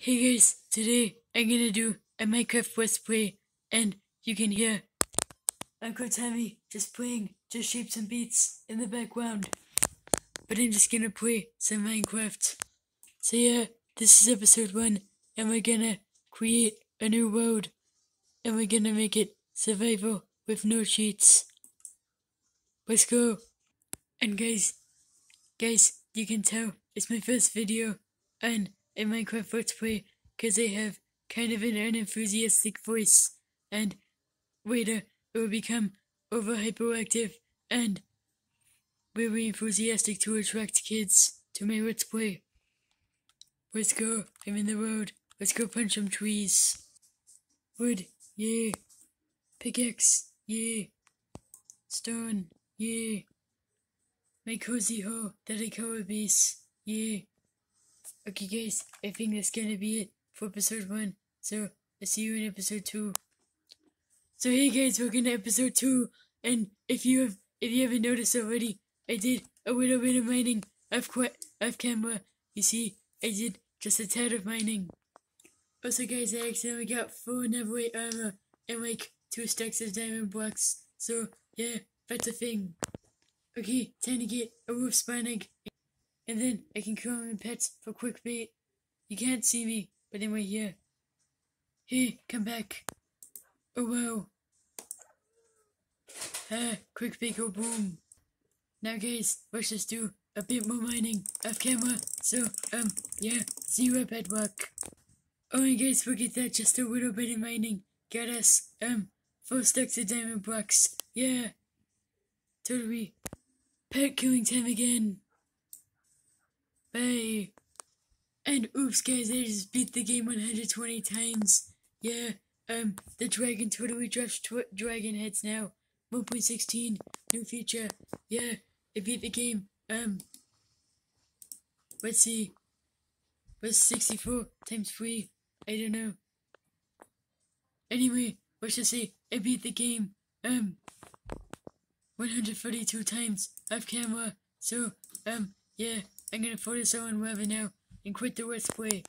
Hey guys, today I'm gonna do a Minecraft Let's Play, and you can hear Uncle Tommy just playing just shapes and beats in the background. But I'm just gonna play some Minecraft. So yeah, this is episode one, and we're gonna create a new world, and we're gonna make it survival with no cheats. Let's go. And guys, guys, you can tell it's my first video, and in Minecraft Let's Play because I have kind of an unenthusiastic voice, and later it will become over hyperactive and very enthusiastic to attract kids to my Let's Play. Let's go, I'm in the road. Let's go punch some trees. Wood, yeah. Pickaxe, yeah. Stone, yeah. My cozy hole that I call a base, yeah. Okay, guys, I think that's gonna be it for episode one. So, I'll see you in episode two. So, hey guys, welcome to episode two. And if you have, if you haven't noticed already, I did a little bit of mining off, qu- off camera. You see, I did just a tad of mining. Also, guys, I accidentally got full netherite armor and like two stacks of diamond blocks. So, yeah, that's a thing. Okay, time to get a wolf spawn egg and then I can call my pets for quick bait. You can't see me, but right here. Hey, come back. Oh wow. Ah, quick bait go boom. Now guys, let's just do a bit more mining off camera. So, um, yeah, see you at bedrock. Oh, and guys, forget that, just a little bit of mining. Got us, um, four stacks of diamond blocks. Yeah. Totally. Pet killing time again. Bye. And oops, guys, I just beat the game 120 times. Yeah, um, the dragon totally drops tw- dragon heads now. 1.16, new feature. Yeah, I beat the game. Um, let's see. What's 64 times 3? I don't know. Anyway, let's just say I beat the game. Um, 132 times off camera. So, um, yeah. I'm gonna focus on now and quit the Let's Play.